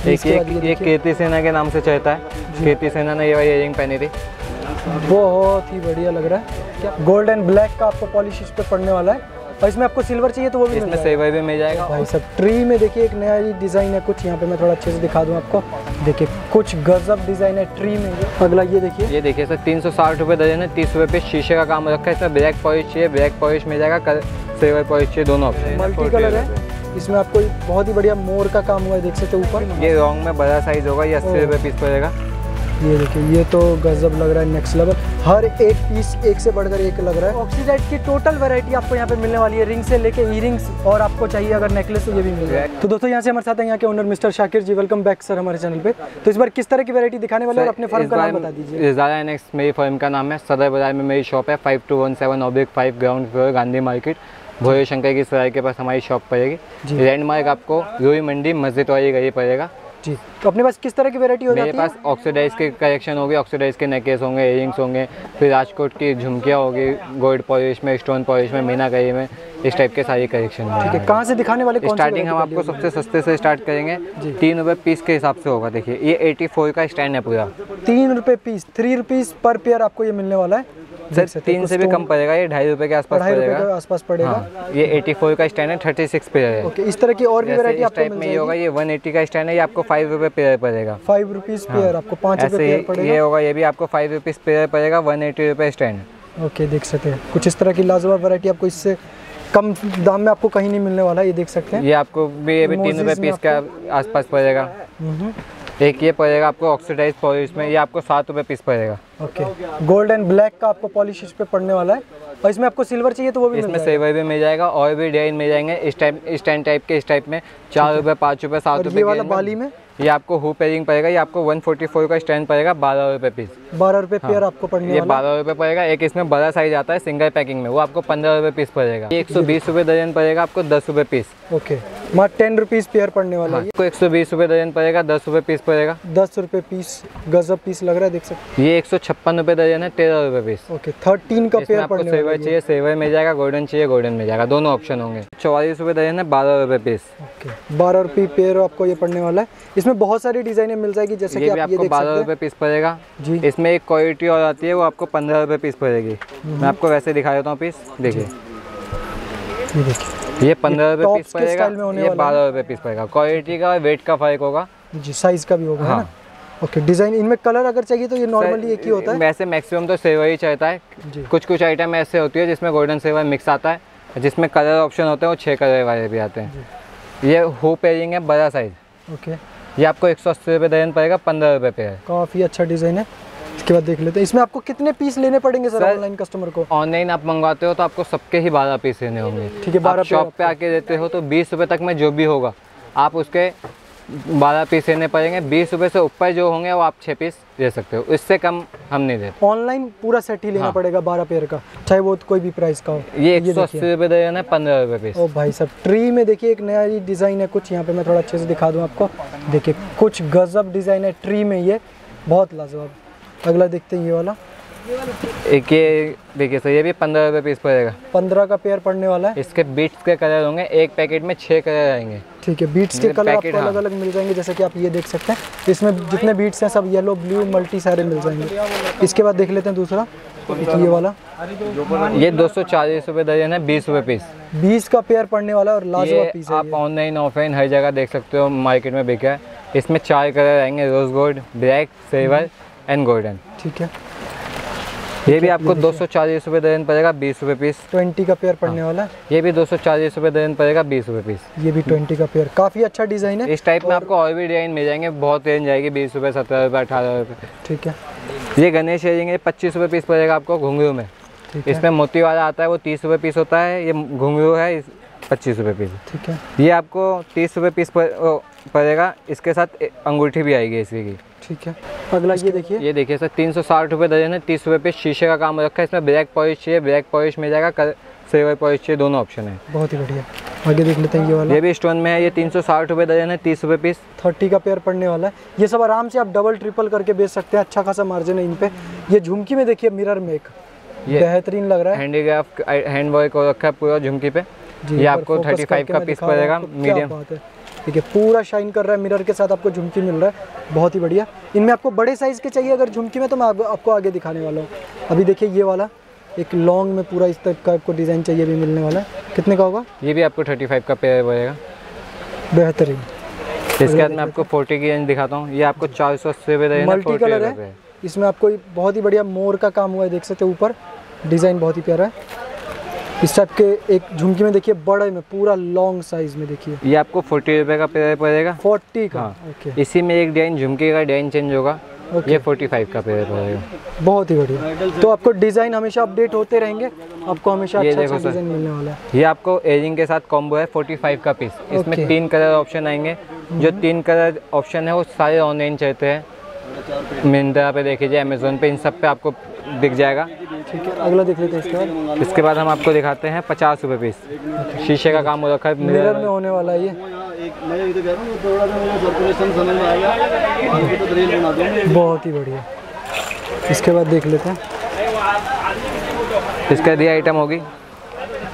एक ये देखिए। कीर्ति सेना के नाम से चलता है। कीर्ति सेना ने ये वाली इयरिंग पहनी थी। बहुत ही बढ़िया लग रहा है। क्या गोल्ड एंड ब्लैक का आपको पॉलिश इस पे पड़ने वाला है। और इसमें आपको सिल्वर चाहिए तो वो भी इसमें सेवर भी मिल जाएगा। भाई सब ट्री में देखिए एक नया ही डिज़ाइन है कुछ यहाँ पे मैं थोड़ा अच्छे से दिखा दूँ आपको। देखिए कुछ गजब डिज़ाइन है ट्री में अगला ये देखिए। ये देखिए सर तीन सौ साठ रुपये दर्जन है तीस रुपये पे शीशे का काम रखा है इसमें। ब्लैक पॉलिश चाहिए ब्लैक पॉलिश मिल जाएगा कल सेवर पॉलिश चाहिए दोनों ऑप्शन मल्टी कलर है। इसमें आपको बहुत ही बढ़िया मोर का काम हुआ है देख सकते हो ऊपर। ये रॉन्ग में बड़ा साइज़ होगा ये अस्सी रुपये पीस पड़ेगा। ये देखिए ये तो गजब लग रहा है नेक्स्ट लेवल हर एक पीस एक से बढ़कर एक लग रहा है। ऑक्सीडाइट की टोटल वैरायटी आपको यहाँ पे मिलने वाली है रिंग से लेके इयरिंग्स और आपको चाहिए अगर नेकलेस तो ये भी मिल जाएगा। तो दोस्तों यहाँ से हमारे साथ हैं यहाँ के owner mister Shakir ji welcome back sir हमारे चैनल पे। तो इस बार किस तरह की वैरायटी दिखाने वाले और अपने फर्म का नाम बता दीजिए। मेरी फर्म का नाम है सदर बाज़ार में मेरी शॉप है five two one seven oblique five ground floor Gandhi market Bhore Shankar की सराय के पास हमारी शॉप पड़ेगी। लैंडमार्क आपको रूई मंडी मस्जिद वाली गली पड़ेगा। जी। तो अपने पास किस तरह की वेरायटी हो मेरे पास ऑक्सीडाइज के कलेक्शन होगी ऑक्सीडाइज के नेकलेस होंगे इयरिंग्स होंगे फिर राजकोट की झुमकियाँ होगी गोल्ड पॉलिश में स्टोन पॉलिश में मीना करी में इस टाइप के सारी कलेक्शन ठीक है कहाँ से दिखाने वाले स्टार्टिंग हम आपको सबसे सस्ते से स्टार्ट करेंगे। तीन रुपये पीस के हिसाब से होगा देखिए ये एटी फोर का स्टैंड है पूरा। तीन रुपए पीस थ्री रुपीज़ पर पेयर आपको ये मिलने वाला है। सर तीन से भी कम पड़ेगा ये ढाई रुपये के आसपास पड़ेगा। के आसपास पड़ेगा। हाँ ये एटी फोर का स्टैंड है थर्टी सिक्स पेयर है। ओके इस तरह की और भी वैरायटी आपको में ये होगा ये वन एट्टी का स्टैंड है ये आपको फाइव रुपये पेयर पड़ेगा। फाइव रुपीज़ पेयर आपको पाँच रुपए ऐसे ये होगा ये भी आपको फाइव रुपीज़ पेयर पड़ेगा वन एटी रुपये स्टैंड ओके देख सकते हैं। कुछ इस तरह की लाजवाब वैरायटी आपको इससे कम दाम में आपको कहीं नहीं मिलने वाला है ये देख सकते हैं। ये आपको भी ये भी तीन रुपये पीस के आसपास पड़ेगा। हम्म, एक ये पड़ेगा आपको ऑक्सीडाइज पॉलिश में ये आपको सात रुपये पीस पड़ेगा। ओके गोल्ड एंड ब्लैक का आपको पॉलिश इस पे पड़ने वाला है। और इसमें आपको सिल्वर चाहिए तो वो भी इसमें सेवर भी मिल जाएगा और भी डिज़ाइन मिल जाएँगे। इस टाइप इस टाइप के इस टाइप में चार रुपये पाँच रुपये सात रुपये वाला बाली में? ये आपको हु पेयरिंग पड़ेगा ये आपको 144 का स्टैंड पड़ेगा बारह रुपये पीस बारह रुपए पेयर आपको पड़ने हाँ। ये बारह रुपये पड़ेगा एक इसमें बड़ा साइज़ आता है सिंगल पैकिंग में वो आपको पंद्रह रुपये पीस पड़ेगा। ये एक सौ बीस रुपये दर्जन पड़ेगा आपको दस रुपये पीस ओके वहाँ टेन रुपीज़ पेयर पड़ने वाला है आपको एक सौ बीस रुपये दर्जन पड़ेगा दस रुपये पीस पड़ेगा। दस रुपए पीस गजब पीस लग रहा है देख सकते ये एक सौ छप्पन रुपये दर्जन है तेरह रुपये पीस हैं ओके थर्टीन का पेयर पड़ने सेवर चाहिए सेवर मिल जाएगा गोल्डन चाहिए गोल्डन मिल जाएगा दोनों ऑप्शन होंगे। चौवालीस रुपये दर्जन है बारह रुपये पीस ओके बारह रुपये पेयर आपको ये पड़ने वाला है। इसमें बहुत सारी डिजाइनें मिल जाएगी जैसे कि ये भी आप आपको बारह रुपये पीस पड़ेगा। जी। इसमें एक क्वालिटी और आती है वो आपको पंद्रह रुपये पीस पड़ेगी। मैं आपको वैसे दिखा देता हूँ पीस देखिए। ये देखिए। ये पंद्रह रुपये पीस पड़ेगा ये बारह रुपये पीस पड़ेगा। क्वालिटी का वेट का फ़र्क होगा। जी साइज़ का भी होगा हाँ। ओके डिज़ाइन इनमें कलर अगर चाहिए तो ये नॉर्मली एक ही होता है। वैसे मैक्सिमम तो सेवर ही चाहता है। कुछ कुछ आइटम ऐसे होती है जिसमें गोल्डन सेवर मिक्स आता है जिसमें कलर ऑप्शन होते हैं वो छः कलर वाले भी आते हैं। ये हो पेयरिंग है बड़ा साइज़ ओके ये आपको एक सौ अस्सी रुपये दर्जन पड़ेगा पंद्रह रुपये पे है। काफ़ी अच्छा डिज़ाइन है। इसके बाद देख लेते हैं। इसमें आपको कितने पीस लेने पड़ेंगे सर ऑनलाइन कस्टमर को? ऑनलाइन आप मंगवाते हो तो आपको सबके ही बारह पीस लेने होंगे। ठीक है, बारह शॉप पे आके देते हो तो बीस रुपये तक में जो भी होगा आप उसके बारह पीस लेने पड़ेंगे। बीस रुपये से ऊपर जो होंगे वो आप छः पीस दे सकते हो। इससे कम हम नहीं देते। ऑनलाइन पूरा सेट ही लेना हाँ। पड़ेगा बारह पेयर का चाहे वो कोई भी प्राइस का हो। ये एक सौ। अस्सी रुपये दर्जन है पंद्रह रुपये पीस। ओ भाई साहब ट्री में देखिए एक नया डिज़ाइन है कुछ यहाँ पे मैं थोड़ा अच्छे से दिखा दूँ आपको। देखिए कुछ गजब डिज़ाइन है ट्री में ये बहुत लाजवाब। अगला देखते हैं ये वाला। एक ये देखिए सर ये भी पंद्रह रुपये पीस पड़ेगा। पंद्रह का पेयर पड़ने वाला है। इसके बीट्स के कलर होंगे एक पैकेट में छः कलर आएँगे। ठीक है बीट्स के कलर आपको हाँ। अलग अलग मिल जाएँगे जैसे कि आप ये देख सकते हैं। इसमें जितने बीट्स हैं सब येलो ब्लू मल्टी सारे मिल जाएँगे। इसके बाद देख लेते हैं दूसरा ये वाला। ये दो सौ चालीस रुपये दर्जन है बीस रुपये पीस बीस का पेयर पड़ने वाला और लाजवाब पीस आप ऑनलाइन ऑफलाइन हर जगह देख सकते हो मार्केट में बिका है। इसमें चार कलर आएँगे rose gold black silver and golden ठीक है। ये भी आपको दो सौ चालीस रुपये दर्जन पड़ेगा बीस रुपये पीस। ट्वेंटी का पेयर हाँ। पड़ने वाला है? ये भी दो सौ चालीस रुपये दर्जन पड़ेगा बीस रुपये पीस। ये भी ट्वेंटी का पेयर। काफ़ी अच्छा डिज़ाइन है। इस टाइप में आपको और भी डिज़ाइन मिल जाएँगे बहुत रेंज आएगी बीस रुपये सत्रह रुपये अठारह रुपये। ठीक है। ये गणेश पच्चीस रुपये पीस पड़ेगा आपको घुंघरू में। इसमें मोती वाला आता है वो तीस रुपये पीस होता है ये घुंघरू है पच्चीस रुपये पीस। ठीक है। ये आपको तीस रुपये पीस पड़ेगा इसके साथ अंगूठी भी आएगी इसी की। ठीक है। अगला ये देखिए। ये देखिए सर तीन सौ साठ रुपये दर्जन है तीस रुपये पीस शीशे का काम रखा है। इसमें ब्लैक पॉलिश चाहिए ब्लैक पॉलिश मिल जाएगा कल सिल्वर पॉलिश चाहिए दोनों ऑप्शन है। बहुत ही बढ़िया। आगे देख लेते हैं ये वाला। ये भी स्टोन में है ये तीन सौ साठ रुपये दर्जन है तीस रुपये पीस थर्टी का पेयर पड़ने वाला है। ये सब आराम से आप डबल ट्रिपल करके बेच सकते हैं अच्छा खासा मार्जिन है इन पे। ये झुमकी में देखिए मिरर में एक बेहतरीन लग रहा है। हैंडीक्राफ्ट हैंड वर्क रखा है पूरा झुमकी पे। ये आपको focus 35 का पीस पड़ेगा मीडियम ठीक है। पूरा शाइन कर रहा है मिरर के साथ आपको झुमकी मिल रहा है बहुत ही बढ़िया। इनमें आपको बड़े साइज़ के चाहिए अगर झुमकी में तो मैं आप- आपको आगे दिखाने वाला हूँ। अभी देखिए ये वाला एक लॉन्ग में पूरा इस टाइप का आपको डिज़ाइन चाहिए भी मिलने वाला है। कितने का होगा? ये भी आपको थर्टी फाइव का पेयर पड़ेगा बेहतरीन। इसके बाद मैं आपको फोर्टी की रेंज दिखाता हूँ। ये आपको चार सौ अस्सी रुपये मल्टी कलर है। इसमें आपको बहुत ही बढ़िया मोर का काम हुआ है देख सकते हो ऊपर। डिज़ाइन बहुत ही प्यारा है। इस टाइप के एक झुमकी में देखिए बड़े में पूरा लॉन्ग साइज़ में देखिए। ये आपको फोर्टी रुपये का पड़ेगा 40 का हाँ। ओके इसी में एक डिज़ाइन झुमके का डिज़ाइन चेंज होगा। ओके। ये फोर्टी फाइव का पेयर पड़ेगा बहुत ही बढ़िया। तो आपको डिज़ाइन हमेशा अपडेट होते रहेंगे। आपको हमेशा ये अच्छा देखो सर। मिलने वाला है। ये आपको एजिंग के साथ कॉम्बो है 45 का पीस इसमें तीन कलर ऑप्शन आएँगे। जो तीन कलर ऑप्शन है वो सारे ऑनलाइन चलते हैं। मिंत्रा पे देखिए अमेजोन पे इन सब पे आपको दिख जाएगा। ठीक है अगला देख लेते हैं इसके बाद। इसके बाद हम आपको दिखाते हैं पचास रुपये पीस शीशे का काम हो रखा है मिरर में होने वाला है ये। बहुत ही बढ़िया। इसके बाद देख लेते हैं। इसका दी आइटम होगी।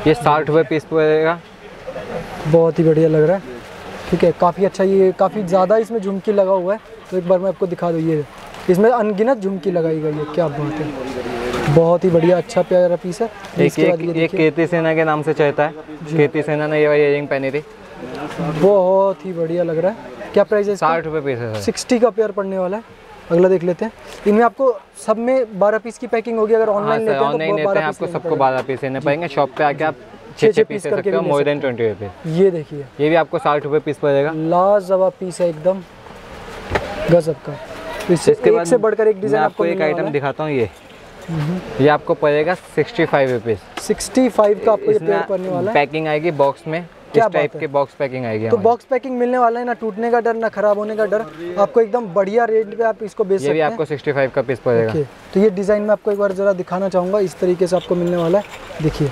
ये साठ रुपये पीस पड़ेगा। बहुत ही बढ़िया लग रहा है। ठीक है काफ़ी अच्छा ये काफ़ी ज़्यादा इसमें झुमकी लगा हुआ है। तो एक बार मैं आपको दिखा दूँ ये इसमें अनगिनत झुमकी लगाई गई है क्या बात है। बहुत ही बढ़िया अच्छा प्यारा पीस है। एक एक देखिए। कीर्ति सेना के नाम से चलता है। कीर्ति सेना ने ये वाली इयरिंग पहनी थी। बहुत ही बढ़िया लग रहा है। क्या प्राइस है साठ रुपये पीस है सिक्सटी का पेयर पड़ने वाला है। अगला देख लेते हैं। इनमें आपको सब में बारह पीस की पैकिंग होगी। अगर हाँ ऑनलाइन लेते हैं ऑनलाइन तो लेते हैं आपको सबको बारह पीस लेने पड़ेंगे। शॉप पे आके आप छः छः पीस करके सकते हो मोर देन ट्वेंटी रुपये ये देखिए। ये भी आपको साठ रुपये पीस पड़ेगा। लाजवाब पीस है एकदम। गजब का। इसके एक बाद से बढ़कर एक डिज़ाइन आपको एक आइटम दिखाता हूँ ये। ये आपको पड़ेगा sixty five rupees sixty five का आपको पेयर पड़ने वाला इसमें पैकिंग आएगी बॉक्स में। क्या टाइप के बॉक्स पैकिंग आएगी तो बॉक्स पैकिंग मिलने वाला है ना टूटने का डर ना खराब होने का डर। आपको एकदम बढ़िया रेट पे आप इसको बेच सकते हैं। आपको सिक्सटी फाइव का पीस पड़ेगा। तो ये डिज़ाइन मैं आपको एक बार ज़रा दिखाना चाहूँगा इस तरीके से आपको मिलने वाला है। देखिए।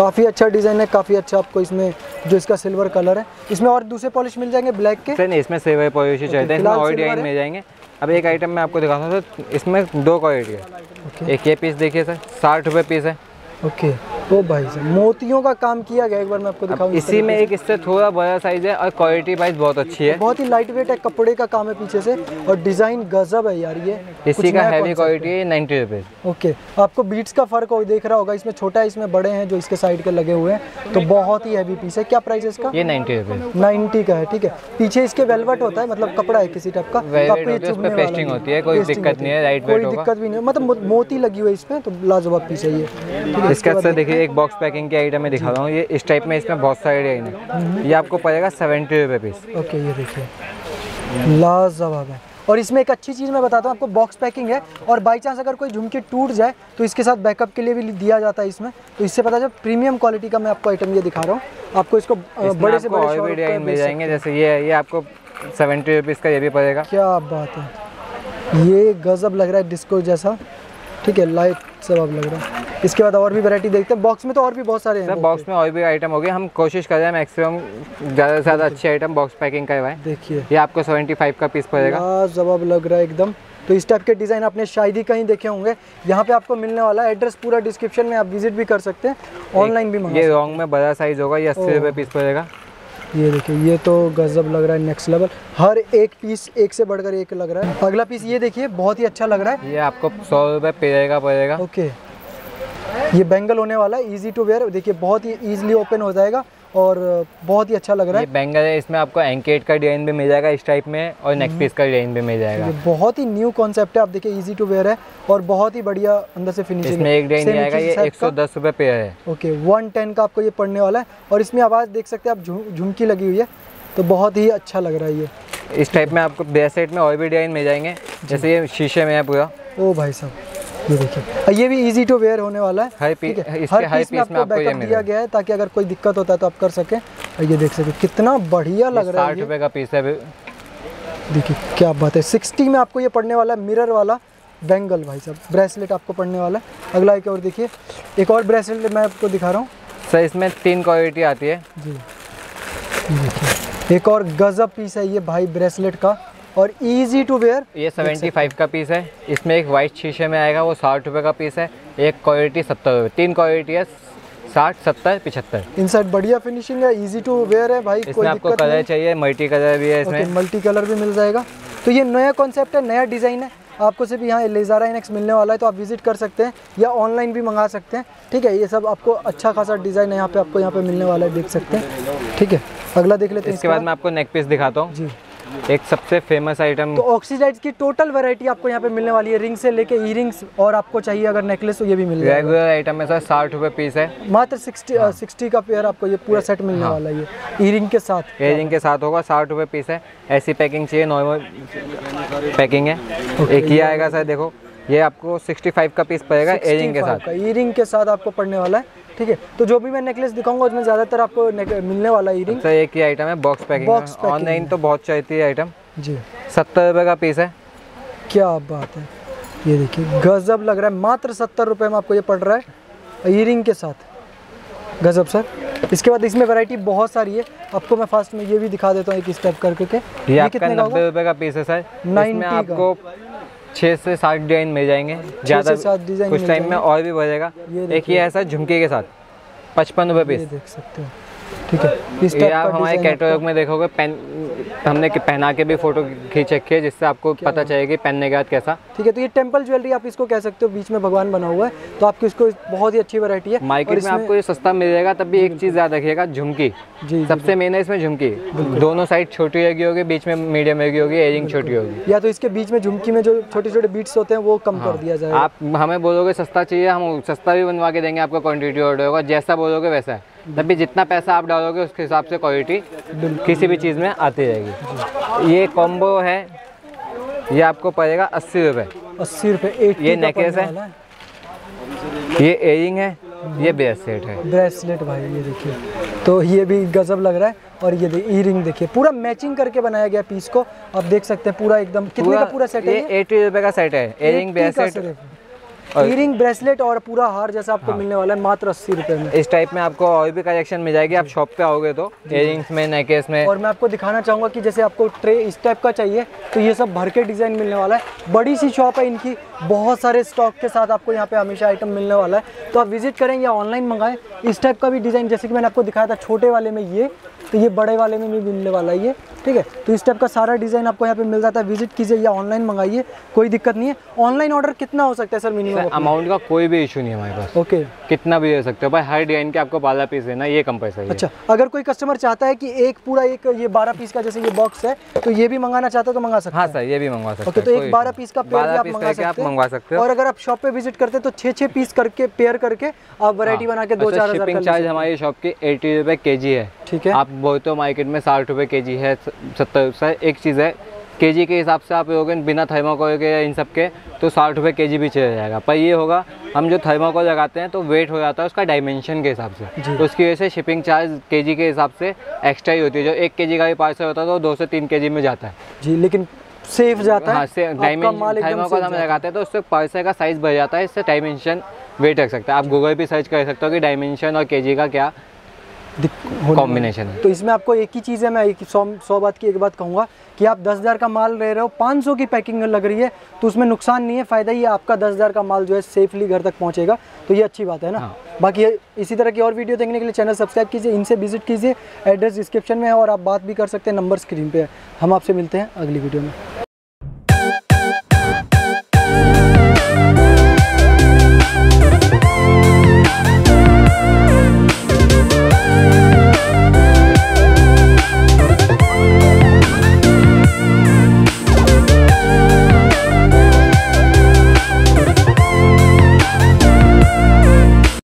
काफ़ी अच्छा डिज़ाइन है काफ़ी अच्छा आपको इसमें जो इसका सिल्वर कलर है इसमें और दूसरे पॉलिश मिल जाएँगे ब्लैक के? नहीं इसमें सेवर पॉलिश ही चाहिए। इसमें और डिज़ाइन मिल जाएँगे। अब एक आइटम मैं आपको दिखाता हूँ सर इसमें दो क्वालिटी है। एक ये पीस देखिए सर साठ रुपये पीस है। ओके। ओ भाई साहब मोतियों का काम किया गया एक बार मैं आपको दिखाऊँ इसी में एक इससे थोड़ा बड़ा साइज़ है और क्वालिटी वाइज बहुत अच्छी है। बहुत ही लाइट वेट है कपड़े का काम है पीछे से और डिज़ाइन गजब है यार ये। इसी का हैवी क्वालिटी है। नाइन्टी रुपीज़ ओके आपको बीट्स का फ़र्क देख रहा होगा इसमें छोटा है इसमें बड़े हैं जो इसके साइड के लगे हुए हैं तो बहुत ही हैवी पीस है। क्या प्राइस है इसका? ये नाइन्टी रुपीज़ 90 का है ठीक है। पीछे इसके वेलवेट होता है मतलब कपड़ा है किसी टाइप का। ये होती है। है, कोई दिक्कत नहीं है, कोई दिक्कत भी नहीं है। मतलब मोती लगी हुई है इसमें तो लाजवाब पीस है ये। इसके देखिए एक बॉक्स पैकिंग की आइटम में दिखा रहा हूँ। ये इस टाइप में इसमें बहुत सारे डिज़ाइन है। ये आपको पड़ेगा सेवेंटी रुपये पीस ओके ये देखिए। लाजवाब है। और इसमें एक अच्छी चीज़ मैं बताता हूँ आपको बॉक्स पैकिंग है और बाई चांस अगर कोई झुमकी टूट जाए तो इसके साथ बैकअप के लिए भी दिया जाता है इसमें। तो इससे पता चल प्रीमियम क्वालिटी का मैं आपको आइटम ये दिखा रहा हूँ। आपको इसको बड़े से बड़े भी डिज़ाइन मिल जाएँगे। जैसे ये ये आपको सेवेंटी रुपीज़ का ये भी पड़ेगा। क्या बात है। ये गजब लग रहा है डिस्को जैसा। ठीक है लाइट सब अब लग रहा है। इसके बाद और भी वैरायटी देखते हैं। बॉक्स में तो और भी बहुत सारे हैं। बॉक्स में और भी आइटम हो गए हम कोशिश कर रहे हैं मैक्सिमम ज़्यादा से ज़्यादा अच्छे आइटम बॉक्स पैकिंग का है देखिए। ये आपको सेवेंटी फाइव का पीस पड़ेगा। जवाब लग रहा है एकदम। तो इस टाइप के डिज़ाइन आपने शायद ही कहीं देखे होंगे। यहाँ पे आपको मिलने वाला है। एड्रेस पूरा डिस्क्रिप्शन में आप विज़िट भी कर सकते हैं। ऑनलाइन भी मंगा ये रॉन्ग में बड़ा साइज़ होगा ये अस्सी रुपये पीस पड़ेगा। ये देखिए ये तो गजब लग रहा है नेक्स्ट लेवल हर एक पीस एक से बढ़कर एक लग रहा है। अगला पीस ये देखिए बहुत ही अच्छा लग रहा है। ये आपको सौ रुपये पेगा पड़ेगा ओके ये बैंगल होने वाला है इजी टू वेयर देखिए बहुत ही इजीली ओपन हो जाएगा। और बहुत ही अच्छा लग रहा है। बैंगल है इसमें आपको एंकेट का डिज़ाइन भी मिल जाएगा इस टाइप में और नेक पीस का डिज़ाइन भी मिल जाएगा। ये बहुत ही न्यू कॉन्सेप्ट है आप देखिए इजी टू वेयर है और बहुत ही बढ़िया अंदर से फिनिशिंग इसमें एक डिज़ाइन आएगा ये एक सौ दस रुपये पेयर है। ओके वन टेन का आपको ये पड़ने वाला है और इसमें आवाज़ देख सकते हैं आप झुमकी लगी हुई है तो बहुत ही अच्छा लग रहा है ये। इस टाइप में आपको ब्रेसलेट में और भी डिज़ाइन मिल जाएँगे जैसे ये शीशे में है पूरा। ओ भाई साहब। ये देखिए। ये भी इजी टू वेयर होने वाला है। हर पी- है। इसके हर पीस में आपको आपको ये दिया गया है ताकि अगर कोई दिक्कत होता है तो आप कर सके। और ये देख सकें कितना बढ़िया लग रहा है साठ ये। रुपये का पीस है देखिए क्या बात है। सिक्सटी में आपको ये पड़ने वाला है मिरर वाला बैंगल भाई साहब। ब्रेसलेट आपको पड़ने वाला है। अगला एक और देखिए। एक और ब्रेसलेट मैं आपको दिखा रहा हूँ। सर इसमें तीन क्वालिटी आती है। जी। देखिए एक और गजब पीस है ये भाई ब्रेसलेट का। और इजी टू वेयर ये सेवेंटी फाइव का पीस है। इसमें एक वाइट शीशे में आएगा वो साठ रुपये का पीस है। एक क्वालिटी सत्तर रुपये तीन क्वालिटी है साठ सत्तर पिछहत्तर। इनसाइड बढ़िया फिनिशिंग है इजी टू वेयर है भाई इसमें आपको कलर चाहिए मल्टी कलर भी है इसमें। मल्टी कलर भी मिल जाएगा। तो ये नया कॉन्सेप्ट है नया डिज़ाइन है। आपको सिर्फ़ यहाँ लेजारा इनेक्स मिलने वाला है तो आप विज़िट कर सकते हैं या ऑनलाइन भी मंगा सकते हैं। ठीक है ये सब आपको अच्छा खासा डिज़ाइन है यहाँ पे आपको यहाँ पे मिलने वाला है देख सकते हैं। ठीक है अगला देख लेते हैं इसके बाद मैं आपको नेक पीस दिखाता हूँ। जी। एक सबसे फ़ेमस आइटम तो ऑक्सीडाइज की टोटल वैरायटी आपको यहाँ पे मिलने वाली है। रिंग से लेके इयरिंग्स और आपको चाहिए अगर नेकलेस तो ये भी मिल जाएगा। रेगुलर आइटम में सर साठ रुपये पीस है। मात्र सिक्सटी सिक्सटी का पेयर आपको ये पूरा सेट मिलने हाँ। वाला है ये। इयरिंग के साथ। एयरिंग के साथ होगा साठ रुपये पीस है। ऐसी पैकिंग चाहिए नॉर्मल पैकिंग है। एक ही आएगा सर देखो। ये आपको 65 का पीस पड़ेगा एयरिंग के साथ। इयरिंग के साथ आपको पड़ने वाला है ठीक है? तो जो भी मैं नेकलेस दिखाऊँगा उसमें ज़्यादातर आपको मिलने वाला है इयरिंग सर एक ही आइटम है बॉक्स पैकिंग ऑनलाइन तो बहुत चलती है आइटम जी। सत्तर रुपये का पीस है। क्या बात है। ये देखिए गजब लग रहा है मात्र सत्तर रुपये में आपको ये पड़ रहा है ईयरिंग के साथ। गजब सर। इसके बाद इसमें वैरायटी बहुत सारी है। आपको मैं फास्ट में ये भी दिखा देता हूँ एक स्टेप करके। के ये आपका कितने का नब्बे रुपये का पीस है सर। 90 इसमें का। आपको छः से सात डिज़ाइन मिल जाएँगे ज़्यादा सात डिज़ाइन कुछ टाइम में और भी बढ़ेगा एक ये ऐसा झुमके के साथ पचपन रुपये पीस देख सकते हो। ठीक है। ये आप हमारे कैटलॉग में देखोगे पेन हमने पहना के भी फ़ोटो खींच रखी है जिससे आपको पता चलेगा पहनने के बाद कैसा। ठीक है तो ये टेंपल ज्वेलरी आप इसको कह सकते हो बीच में भगवान बना हुआ है तो आपको इसको बहुत ही अच्छी वैरायटी है। मार्केट में आपको ये सस्ता मिल जाएगा तब भी एक चीज़ याद रखिएगा झुमकी। सबसे मेन है इसमें झुमकी। दोनों साइड छोटी लगी होगी बीच में मीडियम लगी होगी एयरिंग छोटी होगी। या तो इसके बीच में झुमकी में जो छोटे छोटे बीट्स होते हैं वो कम हाँ। कर दिया जाएगा आप हमें बोलोगे सस्ता चाहिए हम सस्ता भी बनवा के देंगे आपको क्वान्टिटी ऑर्डर होगा जैसा बोलोगे वैसा। है तभी जितना पैसा आप डालोगे उसके हिसाब से क्वालिटी किसी भी चीज़ में आती रहेगी। ये कॉम्बो है। ये आपको पड़ेगा अस्सी रुपये अस्सी रुपये ये necklace है। ये एयरिंग है ये बेस सेट है। ब्रेसलेट भाई ये देखिए। तो ये भी गजब लग रहा है और ये देखिए ईयरिंग देखिए। पूरा मैचिंग करके बनाया गया पीस को। आप देख सकते हैं पूरा एकदम कितने का पूरा सेट है ये एटी रुपये का सेट है। Earring base set earring bracelet और पूरा हार जैसा आपको हाँ। मिलने वाला है मात्र अस्सी रुपए में। इस टाइप में आपको और भी कलेक्शन मिल जाएगी आप शॉप पे आओगे तो इयरिंग्स में नेकलेस में। और मैं आपको दिखाना चाहूँगा कि जैसे आपको ट्रे इस टाइप का चाहिए तो ये सब भर के डिज़ाइन मिलने वाला है। बड़ी सी शॉप है इनकी बहुत सारे स्टॉक के साथ आपको यहाँ पे हमेशा आइटम मिलने वाला है। तो आप विज़िट करें या ऑनलाइन मंगाएँ इस टाइप का भी डिज़ाइन जैसे कि मैंने आपको दिखाया था छोटे वाले में ये तो ये बड़े वाले में भी मिलने वाला है ये ठीक है? तो इस टाइप का सारा डिज़ाइन आपको यहाँ पे मिल जाता है। विज़िट कीजिए या ऑनलाइन मंगाइए कोई दिक्कत नहीं है। ऑनलाइन ऑर्डर कितना हो सकता है सर मिनिमम अमाउंट का कोई भी इशू नहीं है हमारे पास। ओके कितना भी दे सकते हो। भाई हर डिज़ाइन के आपको बारह पीस देना ये कंपल्सरी है अच्छा अगर कोई कस्टमर चाहता है कि एक पूरा एक ये बारह पीस का जैसे ये बॉक्स है तो ये भी मंगाना चाहता है तो मंगा सकते हाँ हैं। सर ये भी मंगवा सकते ओके हैं तो एक बारह पीस का पेयर आप पीस मंगा सकते हैं। मंगवा सकते हो। और अगर आप शॉप पे विज़िट करते हैं तो छः छः पीस करके पेयर करके आप वैरायटी बना के दो चार हज़ार का ले चार्ज हमारी शॉप की एटी रुपये के जी है। ठीक है। आप बोलते हो मार्केट में साठ रुपये के जी है सत्तर सर एक चीज़ है के जी के हिसाब से आप लोगे बिना थर्माकोल के या इन सब के तो साठ रुपये के जी भी चले जाएगा। पर ये होगा हम जो थर्माकोल लगाते हैं तो वेट हो जाता है उसका डायमेंशन के हिसाब से। तो उसकी वजह से शिपिंग चार्ज के जी के हिसाब से एक्स्ट्रा ही होती है। जो एक के जी का भी पार्सल होता है तो दो से तीन के जी में जाता है। जी लेकिन सेफ़ जाता हाँ से डायमेंशन थर्माकोल हम लगाते हैं तो उससे पार्सल का साइज़ बढ़ जाता है इससे डायमेंशन वेट रख सकते हैं। आप गूगल पे सर्च कर सकते हो कि डायमेंशन और के का क्या कॉम्बिनेशन है। तो इसमें आपको एक ही चीज़ है मैं एक सौ सौ बात की एक बात कहूँगा कि आप दस हज़ार का माल ले रहे हो पाँच सौ की पैकिंग लग रही है तो उसमें नुकसान नहीं है फ़ायदा ये आपका दस हज़ार का माल जो है सेफली घर तक पहुँचेगा तो ये अच्छी बात है ना? हाँ। बाकी इसी तरह की और वीडियो देखने के लिए चैनल सब्सक्राइब कीजिए इनसे विज़िट कीजिए एड्रेस डिस्क्रिप्शन में है और आप बात भी कर सकते हैं नंबर स्क्रीन पर है। हम आपसे मिलते हैं अगली वीडियो में।